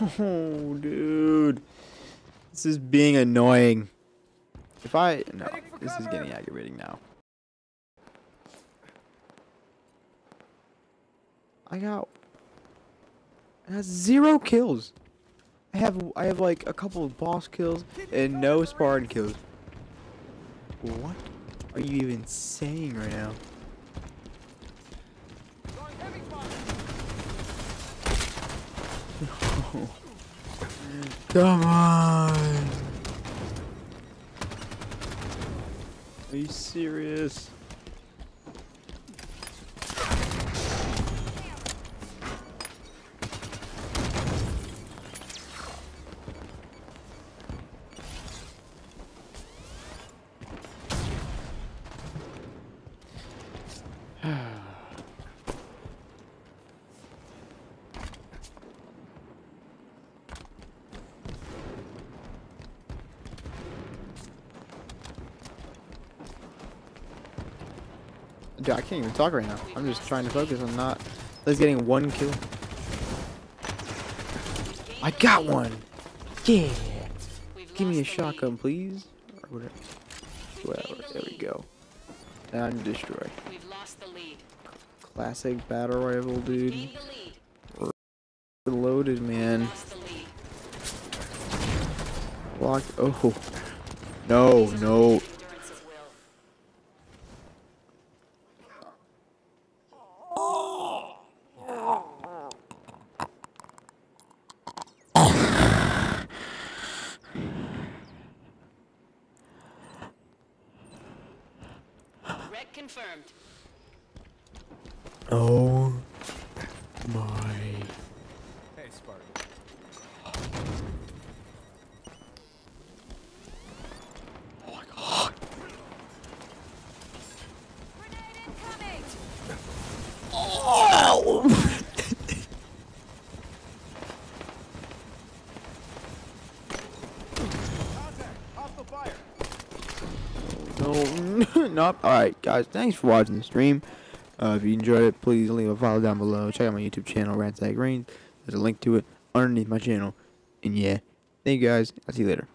No, oh, dude. This is being annoying. If I... No, this is getting aggravating now. I got... I got zero kills. I have I have like a couple of boss kills and no Spartan kills. What are you even saying right now? Come on. Are you serious? Dude, I can't even talk right now. I'm just trying to focus on not let's getting one kill. I got one! Yeah! Give me a shotgun, please. Or whatever. Whatever. There we go. And destroy. Classic battle rival, dude. Gained the lead. Loaded, man. Locked. Oh. No, no. Red confirmed. Oh my. Hey, Spartan. Oh my god. Oh! Contact! Off the fire! No, nope. Alright, guys, thanks for watching the stream. Uh, if you enjoyed it, please leave a follow down below. Check out my YouTube channel, Rains. There's a link to it underneath my channel. And yeah, thank you guys. I'll see you later.